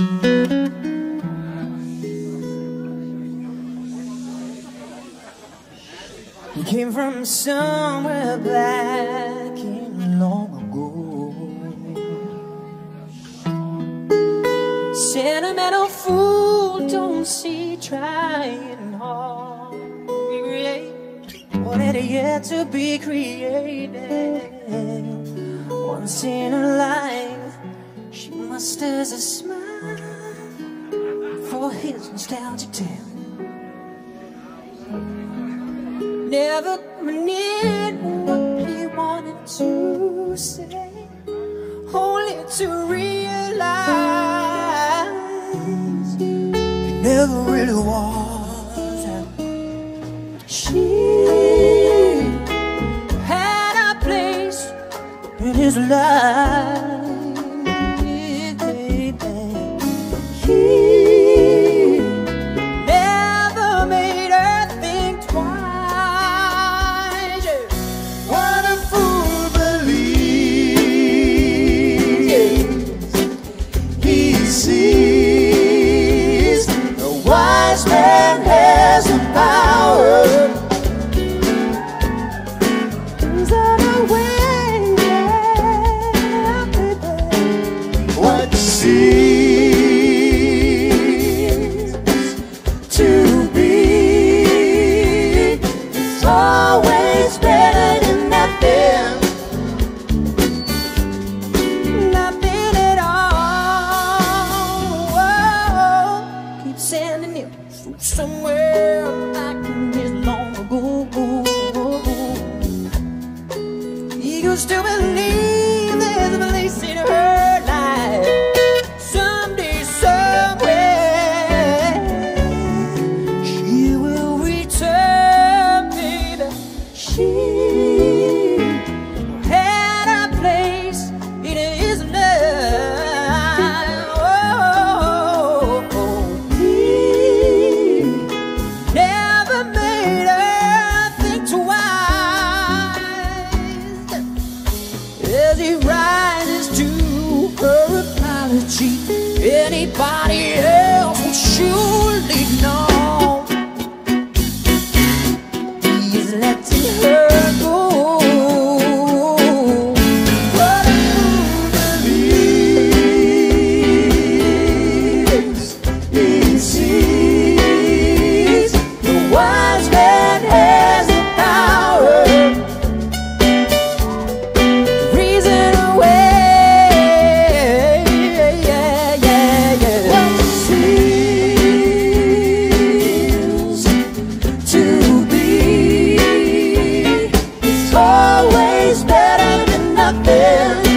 He came from somewhere back in long ago. Sentimental fool, don't see trying hard what had yet to be created. Once in a life, she musters a smile for his nostalgic. Never needed what he wanted to say, only to realize he never really was. She had a place in his life. Used to believe Anybody It's better than nothing.